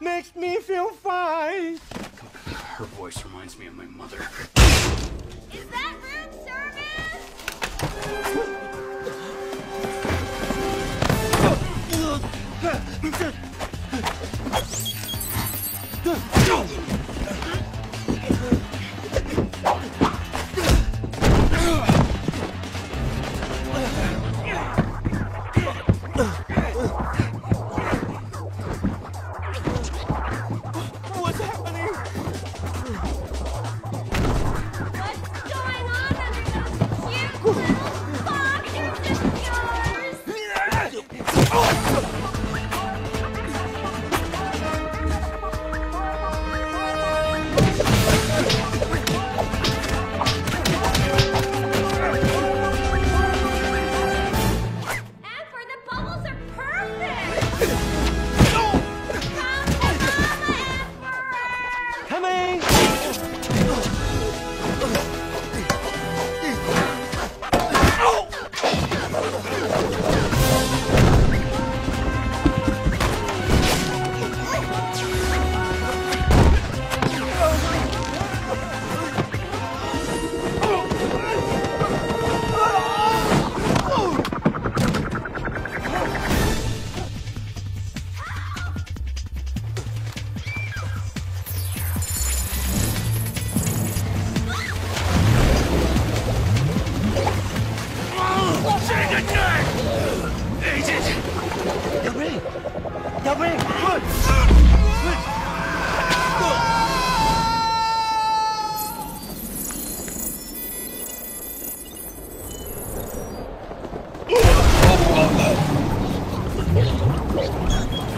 makes me feel fine. Her voice reminds me of my mother. Is that room service? Uh, uh, uh, Thank you.